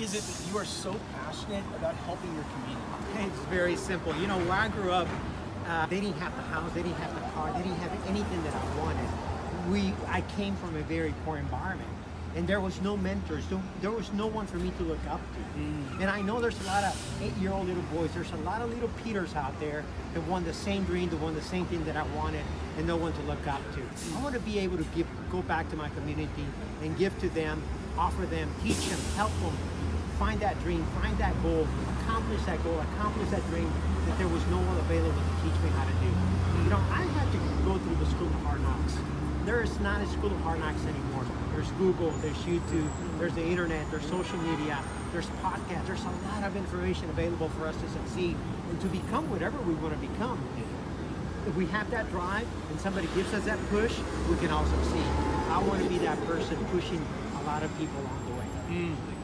is it that you are so passionate about helping your community? It's very simple. You know, where I grew up, uh, they didn't have the house, they didn't have the car, they didn't have anything that I wanted. We, I came from a very poor environment, and there was no mentors. There, there was no one for me to look up to. And I know there's a lot of eight-year-old little boys. There's a lot of little Peters out there that want the same dream, that want the same thing that I wanted, and no one to look up to. I want to be able to give, go back to my community and give to them, offer them, teach them, help them find that dream, find that goal, accomplish that goal, accomplish that dream that there was no one available to teach me how to do. You know, I had to go through the school of hard knocks. There is not a school of hard knocks anymore. There's Google, there's YouTube, there's the internet, there's social media, there's podcasts, there's a lot of information available for us to succeed and to become whatever we want to become. If we have that drive and somebody gives us that push, we can all succeed. I want to be that person pushing a lot of people along the way. Mm.